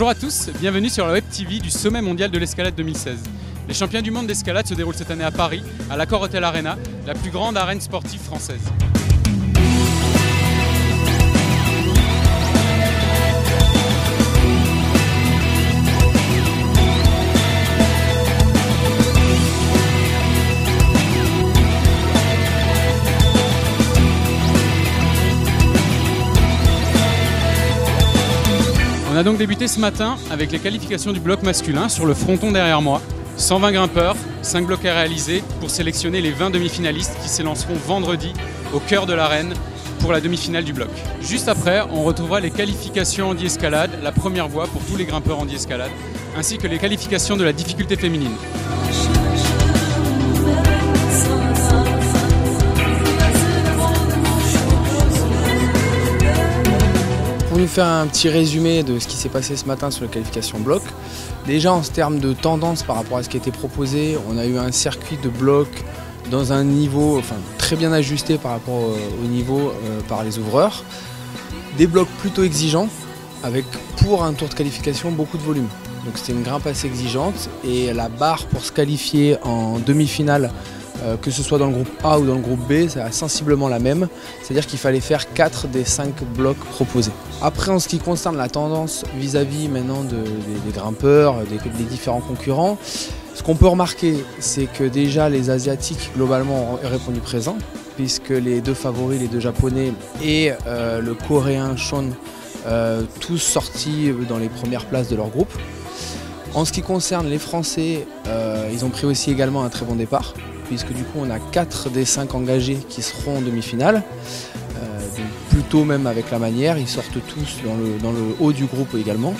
Bonjour à tous, bienvenue sur la Web TV du Sommet mondial de l'escalade 2016. Les championnats du monde d'escalade se déroulent cette année à Paris, à l'Accor Hotel Arena, la plus grande arène sportive française. A donc débuté ce matin avec les qualifications du bloc masculin sur le fronton derrière moi. 120 grimpeurs, 5 blocs à réaliser pour sélectionner les 20 demi-finalistes qui s'élanceront vendredi au cœur de l'arène pour la demi-finale du bloc. Juste après, on retrouvera les qualifications en escalade la première voie pour tous les grimpeurs en escalade ainsi que les qualifications de la difficulté féminine. Nous faire un petit résumé de ce qui s'est passé ce matin sur la qualification bloc, déjà en termes de tendance par rapport à ce qui a été proposé, on a eu un circuit de bloc dans un niveau enfin, très bien ajusté par rapport au niveau euh, par les ouvreurs. Des blocs plutôt exigeants avec pour un tour de qualification beaucoup de volume. Donc c'était une grimpe assez exigeante et la barre pour se qualifier en demi-finale euh, que ce soit dans le groupe A ou dans le groupe B, c'est sensiblement la même. C'est-à-dire qu'il fallait faire 4 des 5 blocs proposés. Après, en ce qui concerne la tendance vis-à-vis maintenant des, grimpeurs, des, différents concurrents, ce qu'on peut remarquer, c'est que déjà les Asiatiques globalement ont répondu présent, puisque les deux favoris, les deux Japonais et euh, le Coréen Sean, euh, tous sortis dans les premières places de leur groupe. En ce qui concerne les Français, ils ont pris aussi également un très bon départ puisque du coup on a 4 des 5 engagés qui seront en demi-finale. Euh, plutôt même avec la manière, ils sortent tous dans le, haut du groupe également.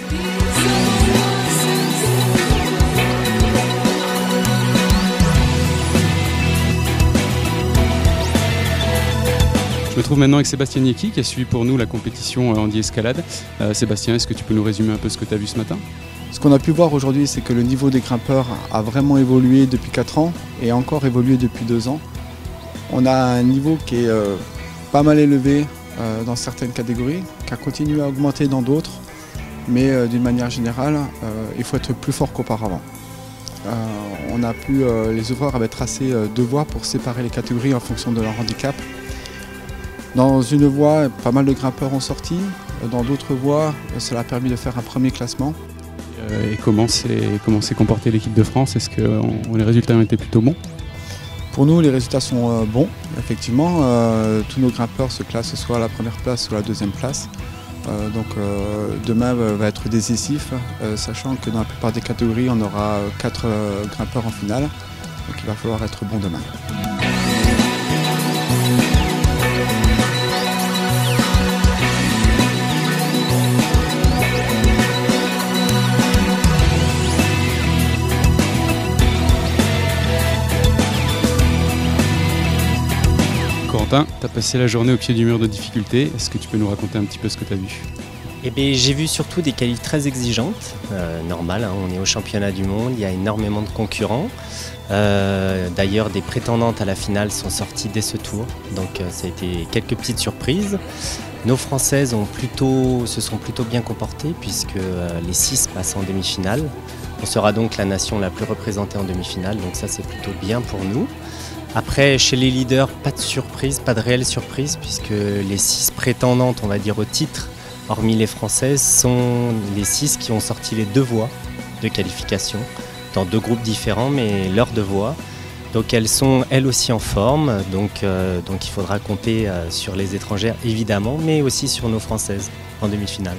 Je me trouve maintenant avec Sébastien Nieki qui a suivi pour nous la compétition en escalade. Euh, Sébastien, est-ce que tu peux nous résumer un peu ce que tu as vu ce matin? Ce qu'on a pu voir aujourd'hui, c'est que le niveau des grimpeurs a vraiment évolué depuis 4 ans et encore évolué depuis 2 ans. On a un niveau qui est euh, pas mal élevé euh, dans certaines catégories, qui a continué à augmenter dans d'autres, mais euh, d'une manière générale, il faut être plus fort qu'auparavant. on a pu, les ouvreurs avaient tracé deux voies pour séparer les catégories en fonction de leur handicap. Dans une voie, pas mal de grimpeurs ont sorti. Dans d'autres voies, cela a permis de faire un premier classement. Euh, et comment s'est comportée l'équipe de France Est-ce que les résultats ont été plutôt bons? Pour nous, les résultats sont euh, bons, effectivement. Euh, tous nos grimpeurs se classent soit à la première place, soit à la deuxième place. donc demain va être décisif, sachant que dans la plupart des catégories, on aura quatre grimpeurs en finale. Donc il va falloir être bon demain. Tu as passé la journée au pied du mur de difficulté. Est-ce que tu peux nous raconter un petit peu ce que tu as vu? Eh bien, j'ai vu surtout des qualifs très exigeantes, euh, normal, hein, on est au championnat du monde, il y a énormément de concurrents. Euh, d'ailleurs, des prétendantes à la finale sont sorties dès ce tour, donc euh, ça a été quelques petites surprises. Nos Françaises ont plutôt, se sont plutôt bien comportées puisque les six passent en demi-finale. On sera donc la nation la plus représentée en demi-finale, donc ça c'est plutôt bien pour nous. Après, chez les leaders, pas de surprise, pas de réelle surprise, puisque les six prétendantes, on va dire, au titre, hormis les françaises, sont les six qui ont sorti les deux voies de qualification, dans deux groupes différents, mais leurs deux voies. Donc elles sont elles aussi en forme, donc, euh, il faudra compter euh, sur les étrangères évidemment, mais aussi sur nos françaises en demi-finale.